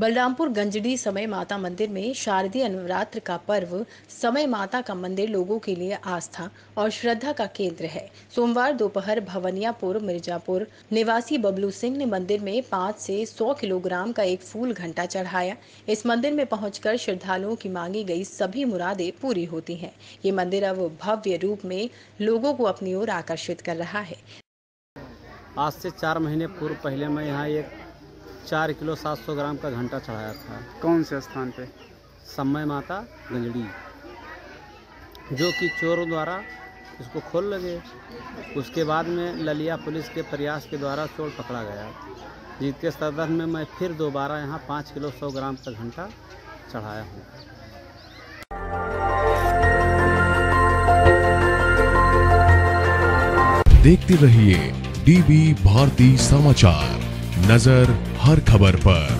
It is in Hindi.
बलरामपुर गंजडी समय माता मंदिर में शारदीय नवरात्र का पर्व, समय माता का मंदिर लोगों के लिए आस्था और श्रद्धा का केंद्र है। सोमवार दोपहर भवनियापुर, मिर्जापुर, निवासी बबलू सिंह ने मंदिर में पाँच से सौ किलोग्राम का एक फूल घंटा चढ़ाया। इस मंदिर में पहुंचकर श्रद्धालुओं की मांगी गई सभी मुरादें पूरी होती हैं। ये मंदिर अब भव्य रूप में लोगों को अपनी ओर आकर्षित कर रहा है। आज से चार महीने पूर्व पहले मैं यहाँ एक चार किलो सात सौ ग्राम का घंटा चढ़ाया था। कौन से स्थान पे? समय माता गंजड़ी। जो कि चोरों द्वारा इसको खोल लगे। उसके बाद में ललिया पुलिस के प्रयास के द्वारा चोर पकड़ा गया। जिसके सदन में मैं फिर दोबारा यहाँ पाँच किलो सौ ग्राम का घंटा चढ़ाया हूँ। देखते रहिए डीबी भारती समाचार। नज़र हर खबर पर।